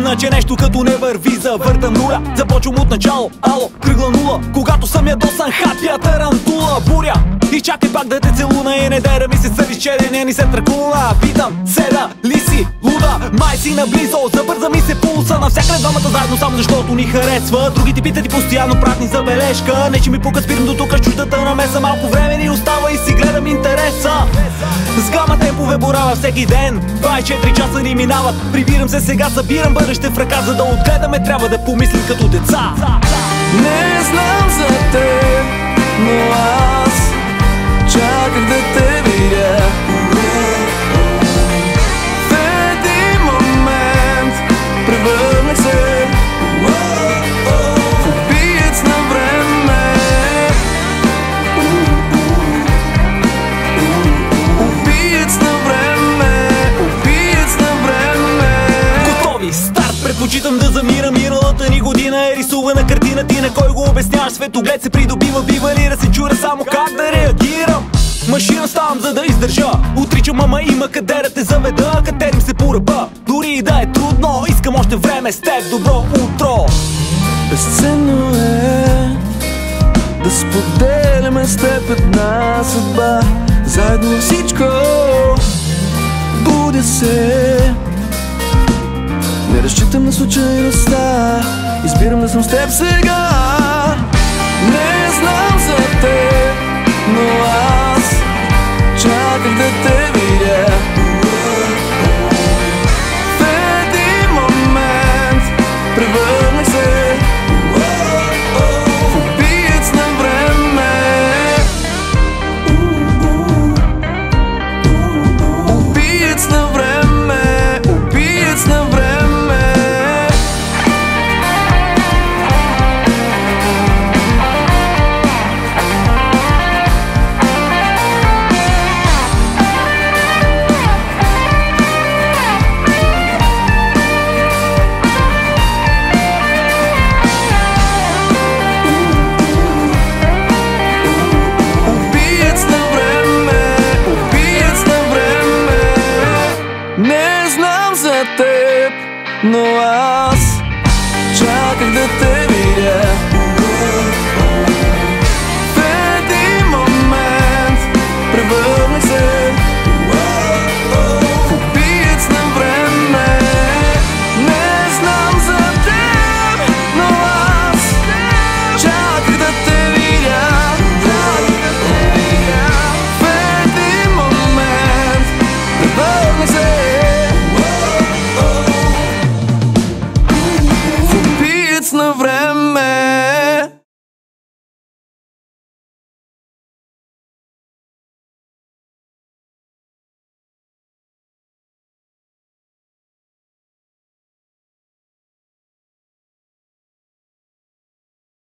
Иначе нещо като не върви, завъртам нуля Започвам от начало, ало, кръгла нула. Когато съм ядосан, хапя тарантула Буря, и чакай пак да те целуна И не дай да ми се съдиш, че не ни се тракуна Питам, седа, ли си, луда, май си наблизо Забърза ми се пулса, навсякъде двамата заедно Само защото ни харесва. Другите питат и постоянно пратни забележка. Не че ми пука, спирам до тук, чуждата намеса Малко време ни остава интереса. С гама темпове борава всеки ден. 24 часа ни минават. Прибирам се сега, събирам бъдеще в ръка За да отгледаме, трябва да помислим като деца. Не знам за теб, но аз предпочитам да замира Миналата ни година е рисувана картина Ти на кой го обясняваш, светоглед се придобива Бива ли да се чура само как да реагирам? Машина ставам за да издържа. Отричам, ама има къде да те заведа Катерим се по ръба, дори и да е трудно Искам още време с теб, добро утро! Безценно е да споделяме с теб една съдба. Заедно всичко Будя се случайността. Избирам да съм с теб сега не знам за теб, но аз чаках да те видя.